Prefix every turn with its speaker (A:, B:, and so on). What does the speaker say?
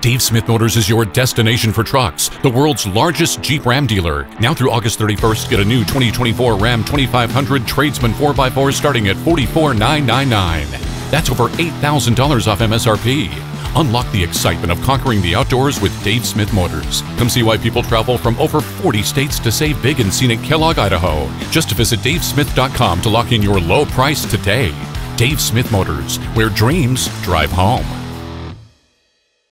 A: Dave Smith Motors is your destination for trucks, the world's largest Jeep Ram dealer. Now through August 31st, get a new 2024 Ram 2500 Tradesman 4x4 starting at $44,999. That's over $8,000 off MSRP. Unlock the excitement of conquering the outdoors with Dave Smith Motors. Come see why people travel from over 40 states to save big in scenic Kellogg, Idaho. Just visit davesmith.com to lock in your low price today. Dave Smith Motors, where dreams drive home.